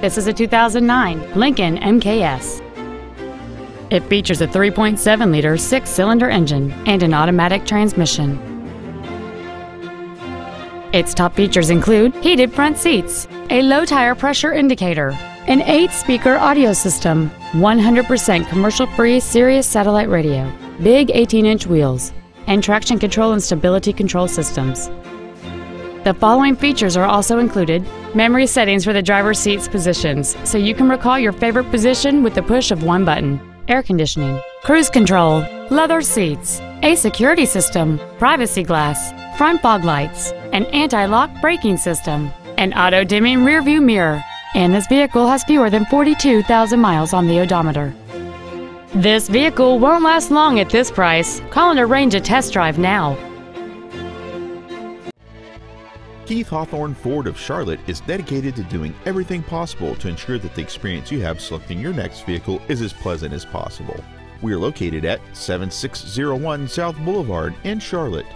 This is a 2009 Lincoln MKS. It features a 3.7-liter six-cylinder engine and an automatic transmission. Its top features include heated front seats, a low tire pressure indicator, an 8-speaker audio system, 100% commercial-free Sirius satellite radio, big 18-inch wheels, and traction control and stability control systems. The following features are also included memory settings for the driver's seat's positions, so you can recall your favorite position with the push of one button, air conditioning, cruise control, leather seats, a security system, privacy glass, front fog lights, an anti-lock braking system, an auto-dimming rearview mirror, and this vehicle has fewer than 42,000 miles on the odometer. This vehicle won't last long at this price. Call and arrange a test drive now. Keith Hawthorne Ford of Charlotte is dedicated to doing everything possible to ensure that the experience you have selecting your next vehicle is as pleasant as possible. We are located at 7601 South Boulevard in Charlotte.